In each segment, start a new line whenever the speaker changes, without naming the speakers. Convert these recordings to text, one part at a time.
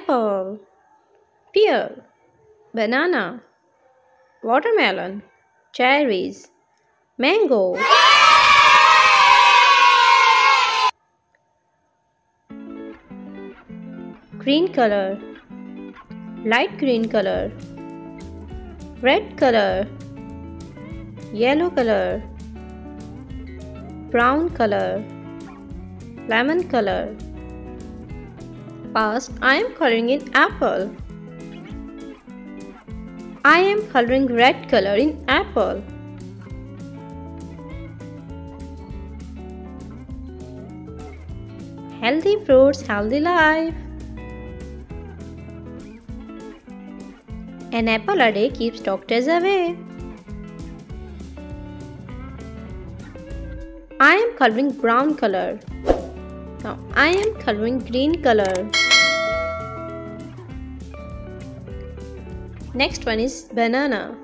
apple, pear, banana, watermelon, cherries, mango. Green color, light green color, red color, yellow color, brown color, lemon color. First, I am coloring in apple. I am coloring red color in apple. Healthy fruits, healthy life. An apple a day keeps doctors away. I am coloring brown color. Now I am coloring green color. Next one is banana.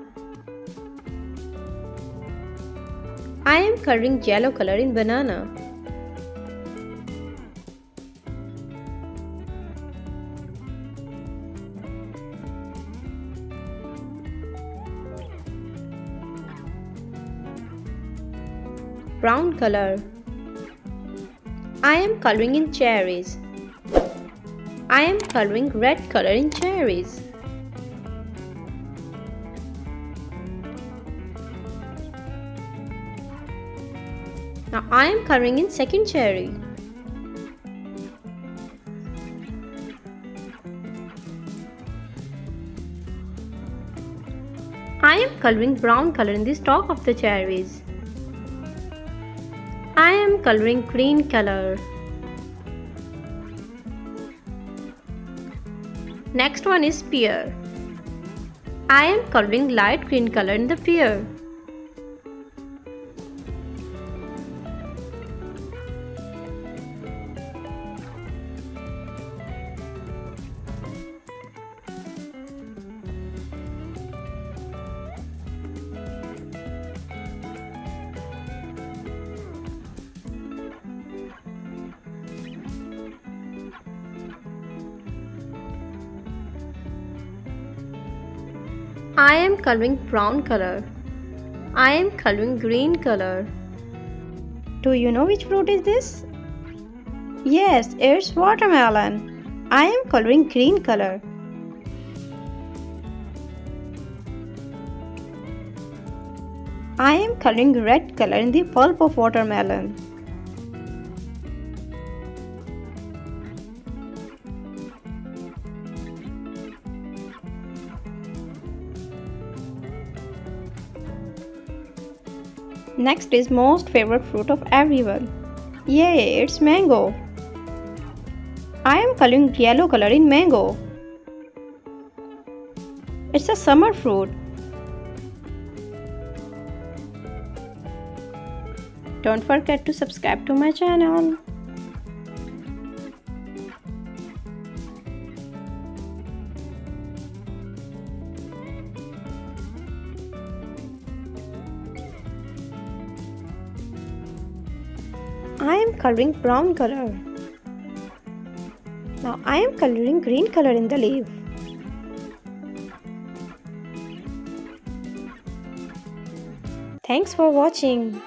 I am coloring yellow color in banana. Brown color. I am coloring in cherries. I am coloring red color in cherries. Now I am coloring in second cherry. I am coloring brown color in the stalk of the cherries. I am coloring green color. Next one is pear. I am coloring light green color in the pear. I am coloring brown color. I am coloring green color. Do you know which fruit is this? Yes, it's watermelon. I am coloring green color. I am coloring red color in the pulp of watermelon. Next is most favorite fruit of everyone. Yay, it's mango. I am coloring yellow color in mango. It's a summer fruit. Don't forget to subscribe to my channel. I am coloring brown color. Now I am coloring green color in the leaf. Thanks for watching.